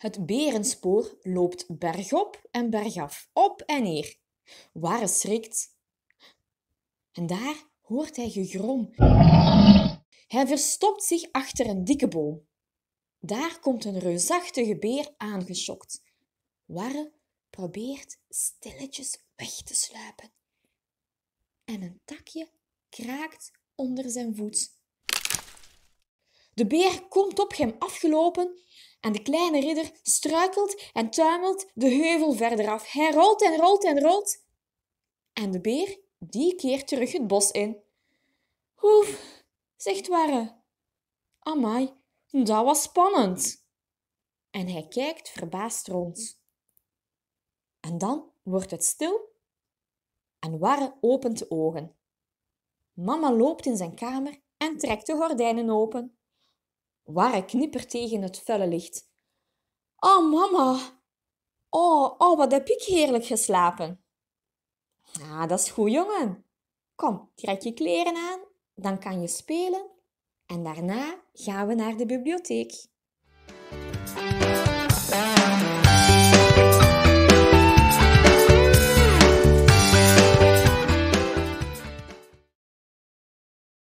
Het berenspoor loopt bergop en bergaf, op en neer. Warre schrikt. En daar hoort hij gegrom. Hij verstopt zich achter een dikke boom. Daar komt een reusachtige beer aangeschokt. Warre probeert stilletjes weg te sluipen. En een takje kraakt onder zijn voet. De beer komt op hem afgelopen en de kleine ridder struikelt en tuimelt de heuvel verder af. Hij rolt en rolt en rolt. En de beer, die keert terug het bos in. Oef, zegt Warre. Amai, dat was spannend. En hij kijkt verbaasd rond. En dan wordt het stil en Warre opent de ogen. Mama loopt in zijn kamer en trekt de gordijnen open. Warre knippert tegen het felle licht. Oh, mama! Oh, oh, wat heb ik heerlijk geslapen. Ah, dat is goed, jongen. Kom, trek je kleren aan, dan kan je spelen en daarna gaan we naar de bibliotheek.